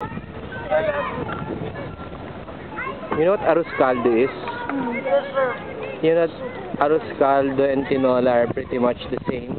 You know what arroz caldo is? Yes, sir. You know arroz caldo and tinola are pretty much the same.